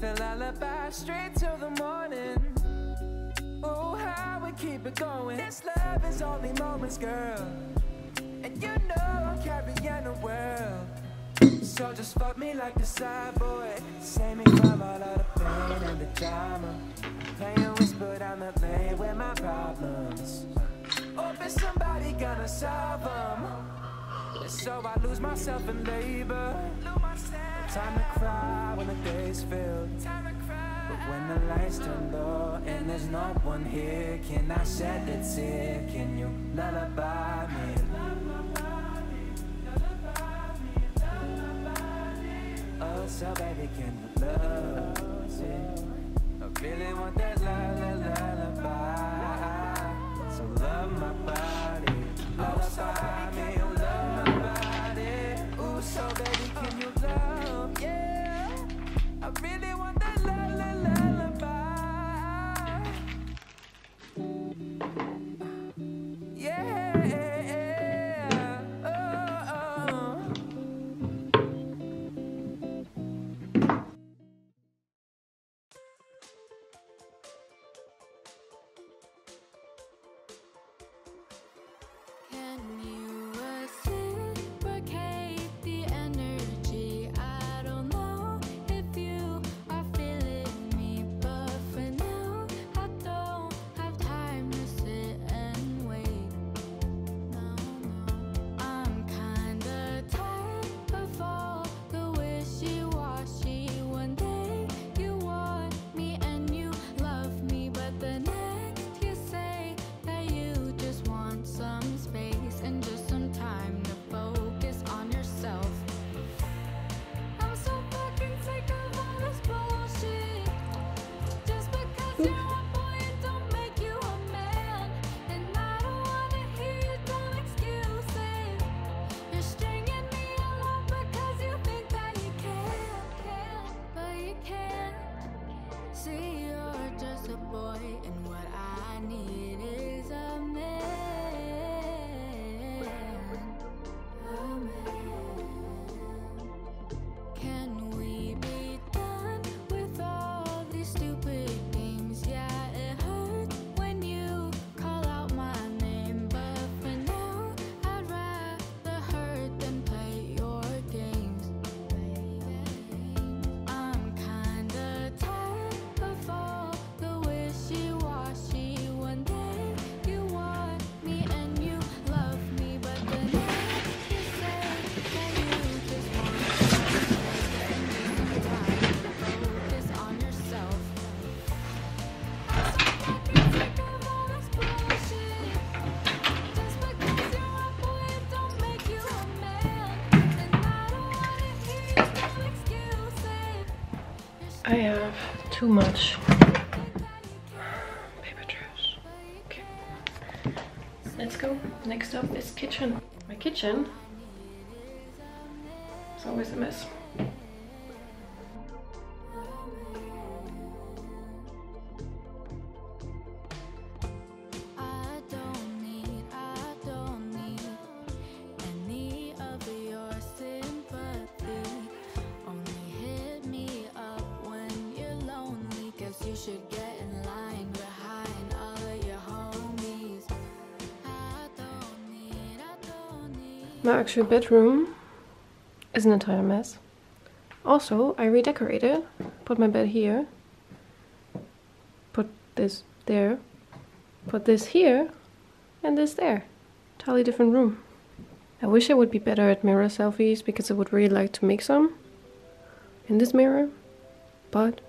the lullaby straight till the morning. Oh, how we keep it going. This love is only moments, girl. And you know I'm carrying the world. So just fuck me like the side boy. Save me from all of the pain and the drama. Playing whisper down the lane with my problems. Hope is somebody gonna solve them. So I lose myself in labor. Time to cry when the day's filled. But when the lights turn low and there's no one here, can I shed a tear? Can you lullaby me? Oh, so baby, can you love me? I really want that la la lullaby. Too much paper trash. Okay. Let's go. Next up is kitchen. My kitchen is always a mess. My actual bedroom is an entire mess. Also, I redecorated. Put my bed here. Put this there. Put this here. And this there. Totally different room. I wish I would be better at mirror selfies because I would really like to make some in this mirror. But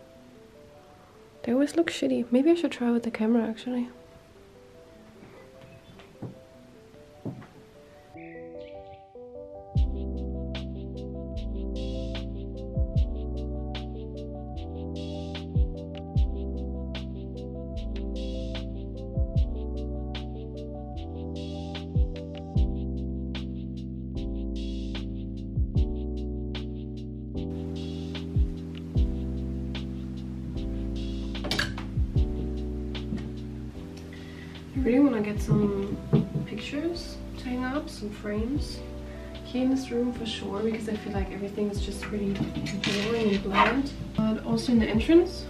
they always look shitty. Maybe I should try with the camera actually. I really want to get some pictures to hang up, some frames here in this room for sure because I feel like everything is just really boring and bland. But also in the entrance,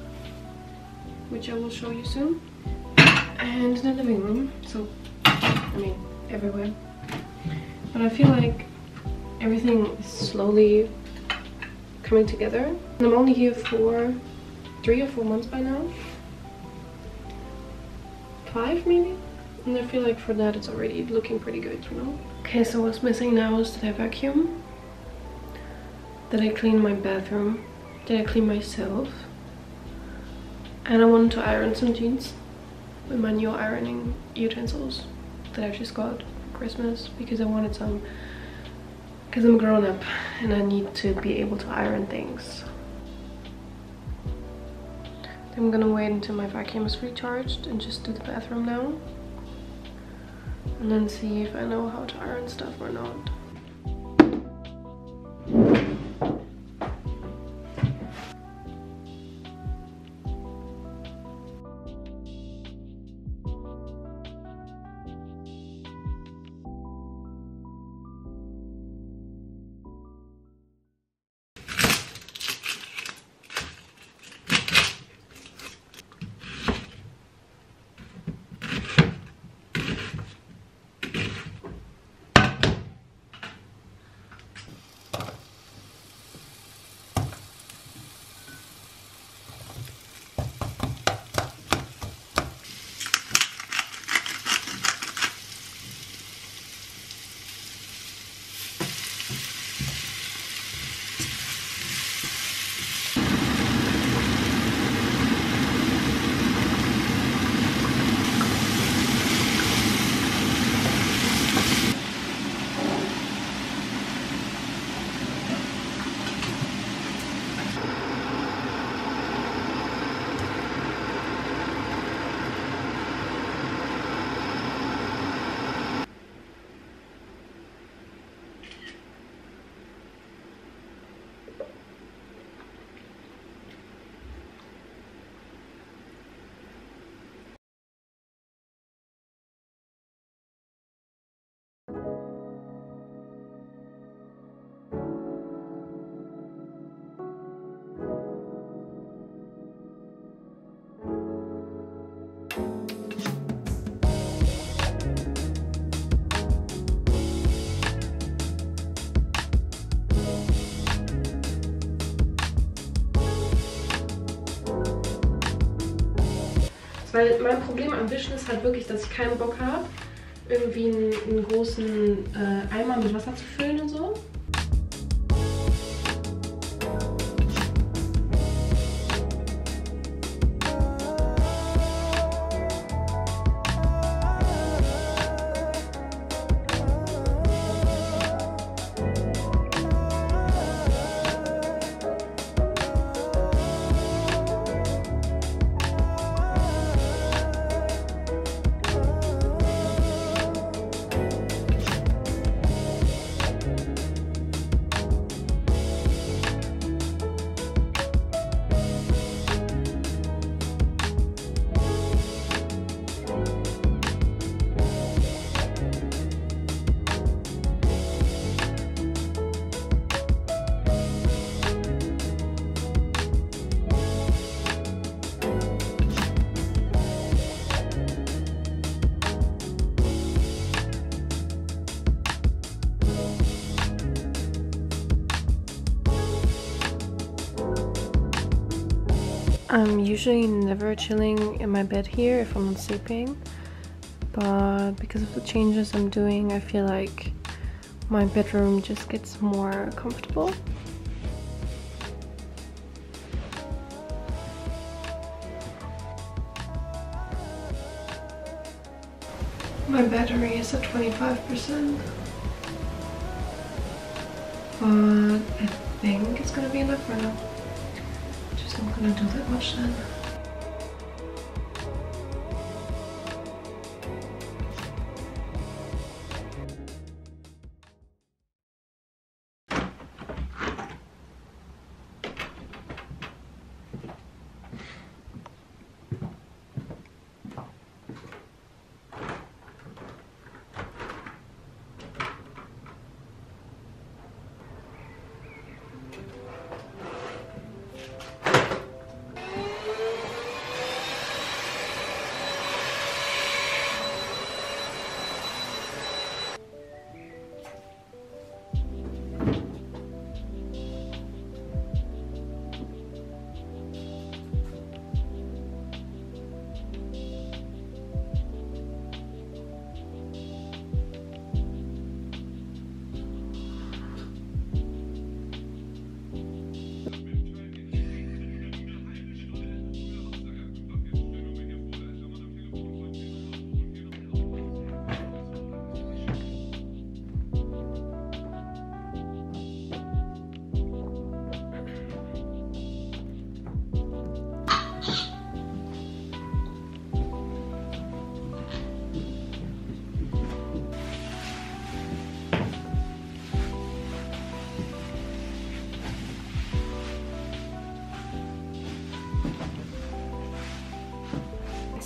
which I will show you soon. And in the living room, so I mean everywhere. But I feel like everything is slowly coming together. And I'm only here for three or four months by now. Five maybe? And I feel like for that it's already looking pretty good, you know? Okay, so what's missing now is that I vacuum. That I clean my bathroom. That I clean myself. And I wanted to iron some jeans with my new ironing utensils that I just got for Christmas because I wanted some because I'm grown up and I need to be able to iron things. I'm gonna wait until my vacuum is recharged and just do the bathroom now. And then see if I know how to iron stuff or not. Weil mein Problem am Wischen ist halt wirklich, dass ich keinen Bock habe, irgendwie einen, einen großen äh, Eimer mit Wasser zu füllen und so. I'm usually never chilling in my bed here if I'm not sleeping, but because of the changes I'm doing, I feel like my bedroom just gets more comfortable. My battery is at 25%, but I think it's gonna be enough for now. Not gonna do that much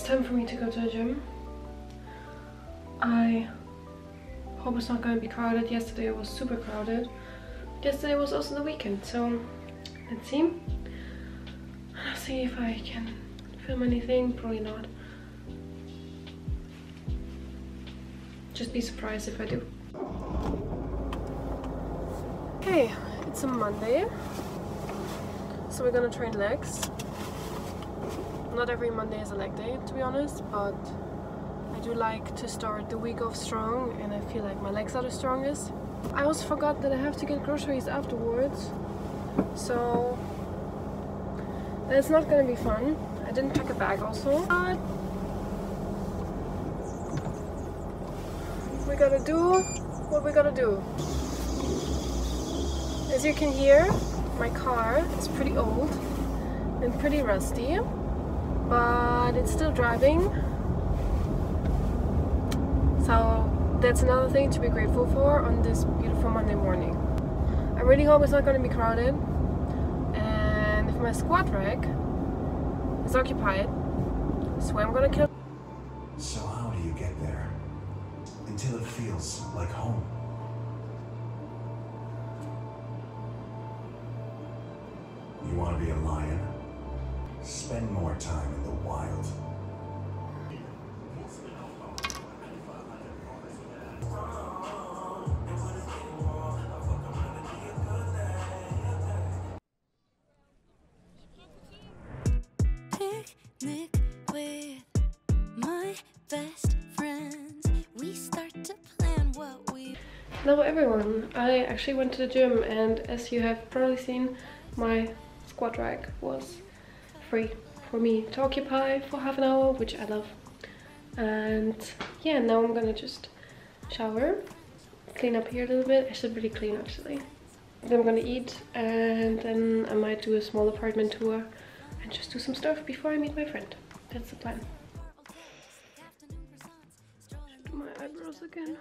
then. time for me to go to the gym. I hope it's not going to be crowded. Yesterday it was super crowded. Yesterday was also the weekend, so let's see. Let's see if I can film anything. Probably not. Just be surprised if I do. Okay, it's a Monday. So we're gonna train legs. Not every Monday is a leg day, to be honest, but I do like to start the week off strong and I feel like my legs are the strongest. I also forgot that I have to get groceries afterwards, so that's not gonna be fun. I didn't pack a bag also, but we gotta do what we gotta do. As you can hear, my car is pretty old and pretty rusty, but it's still driving. So that's another thing to be grateful for on this beautiful Monday morning. I really hope it's not going to be crowded. And if my squat rack is occupied, so I'm going to kill. So how do you get there? Until it feels like home. You want to be a lion? Spend more time in the wild. Picnic with my best friends. We start to plan what we Hello everyone, I actually went to the gym and as you have probably seen, my squat rack was free for me to occupy for half an hour, which I love. And yeah, now I'm gonna just shower, clean up here a little bit. I should really clean actually. Then I'm gonna eat and then I might do a small apartment tour and just do some stuff before I meet my friend. That's the plan. Should do my eyebrows again.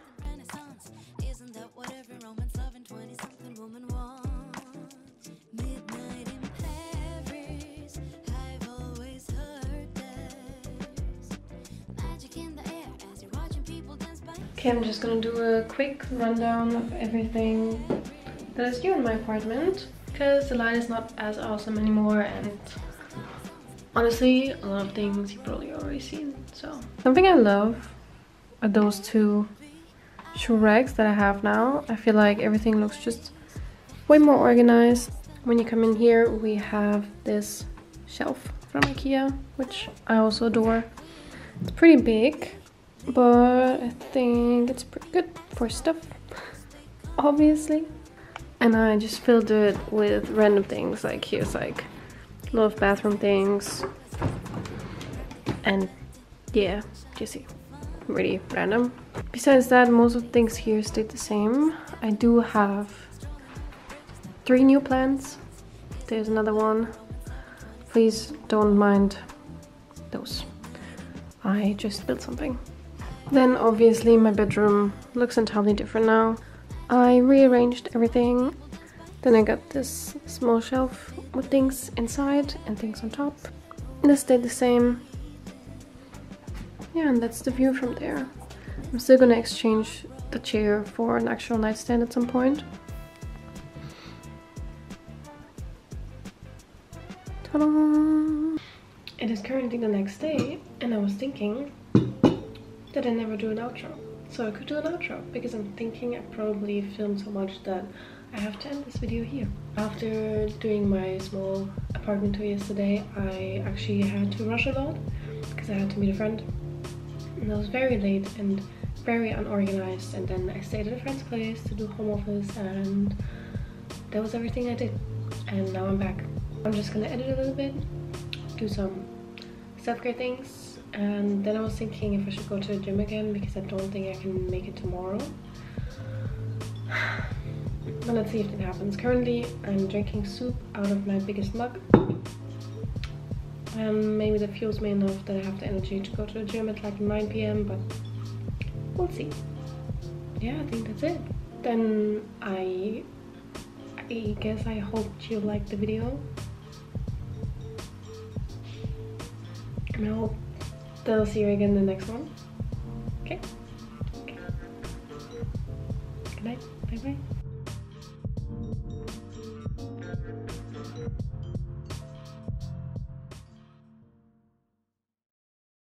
Okay, I'm just gonna do a quick rundown of everything that is new in my apartment because the light is not as awesome anymore and honestly a lot of things you've probably already seen so. Something I love are those two shoe racks that I have now. I feel like everything looks just way more organized. When you come in here we have this shelf from Ikea which I also adore. It's pretty big but I think it's pretty good for stuff, obviously. And I just filled it with random things, like here's like a lot of bathroom things, and yeah, you see, really random. Besides that, most of the things here stayed the same. I do have three new plants. There's another one. Please don't mind those. I just built something. Then obviously my bedroom looks entirely different now. I rearranged everything. Then I got this small shelf with things inside and things on top. This stayed the same. Yeah, and that's the view from there. I'm still gonna exchange the chair for an actual nightstand at some point. It is currently the next day and I was thinking that I never do an outro. So I could do an outro because I'm thinking I probably filmed so much that I have to end this video here. After doing my small apartment tour yesterday, I actually had to rush a lot because I had to meet a friend. And I was very late and very unorganized and then I stayed at a friend's place to do home office and that was everything I did. And now I'm back. I'm just gonna edit a little bit, do some self-care things and then I was thinking if I should go to the gym again because I don't think I can make it tomorrow. But let's see if it happens. Currently, I'm drinking soup out of my biggest mug. Um, maybe that fuels me enough that I have the energy to go to the gym at like 9 p.m. But we'll see. Yeah, I think that's it. Then I, I guess I hope you liked the video. And I hope Then I'll see you again in the next one. Okay? okay. Good night. Bye bye.